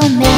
comer.